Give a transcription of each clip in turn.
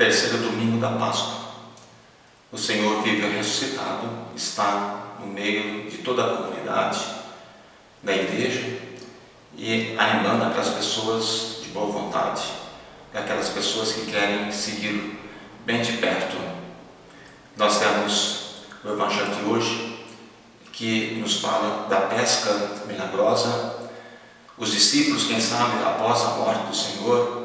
terceiro domingo da Páscoa. O Senhor vive ressuscitado, está no meio de toda a comunidade da igreja e animando aquelas pessoas de boa vontade, aquelas pessoas que querem seguir bem de perto. Nós temos o Evangelho de hoje que nos fala da pesca milagrosa. Os discípulos, quem sabe, após a morte do Senhor,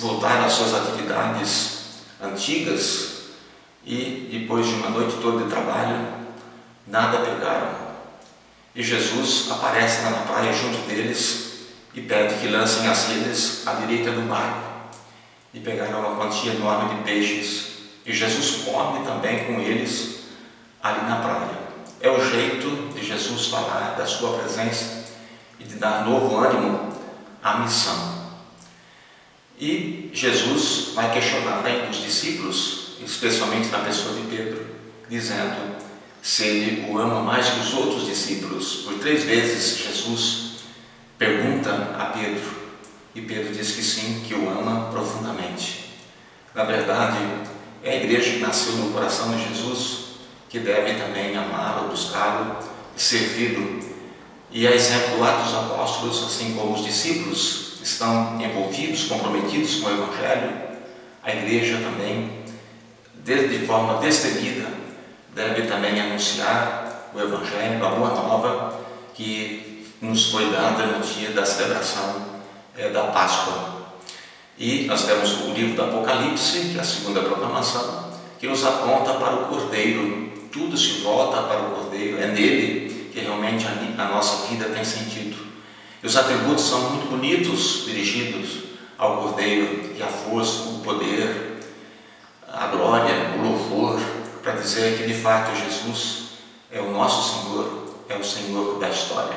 voltaram às suas atividades antigas e depois de uma noite toda de trabalho, nada pegaram. E Jesus aparece na praia junto deles e pede que lancem as redes à direita do barco. E pegaram uma quantia enorme de peixes. E Jesus come também com eles ali na praia. É o jeito de Jesus falar da sua presença e de dar novo ânimo à missão. E Jesus vai questionar ainda os discípulos, especialmente na pessoa de Pedro, dizendo se ele o ama mais que os outros discípulos. Por três vezes Jesus pergunta a Pedro, e Pedro diz que sim, que o ama profundamente. Na verdade, é a igreja que nasceu no coração de Jesus que deve também amá-lo, buscá-lo servi-lo. E a exemplo Atos dos Apóstolos, assim como os discípulos estão envolvidos, comprometidos com o Evangelho, a igreja também, de forma destemida, deve também anunciar o Evangelho, a boa nova que nos foi dada no dia da celebração é, da Páscoa. E nós temos o livro do Apocalipse, que é a segunda proclamação, que nos aponta para o Cordeiro. Tudo se volta para o Cordeiro, é nele que realmente a, a nossa vida tem sentido. E os atributos são muito bonitos, dirigidos ao Cordeiro, e a força, o poder, a glória, o louvor, para dizer que de fato Jesus é o nosso Senhor, é o Senhor da história.